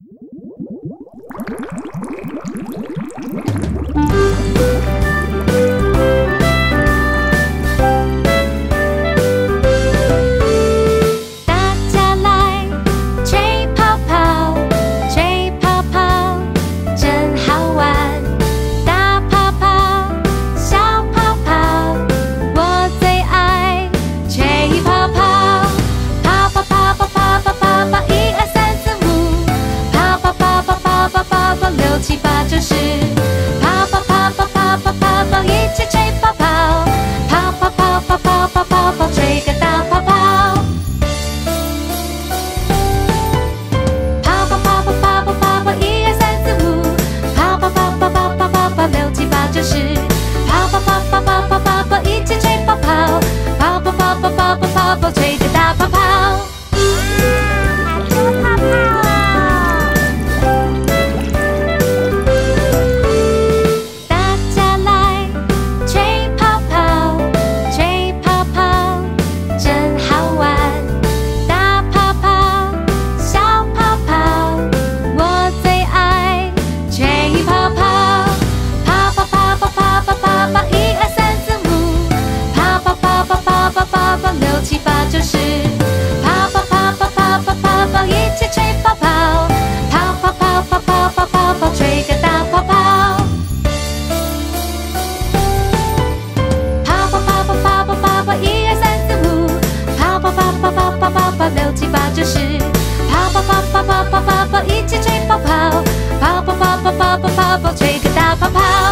you 我吹着大泡泡。起吹泡泡泡泡泡泡泡泡泡吹个大泡泡。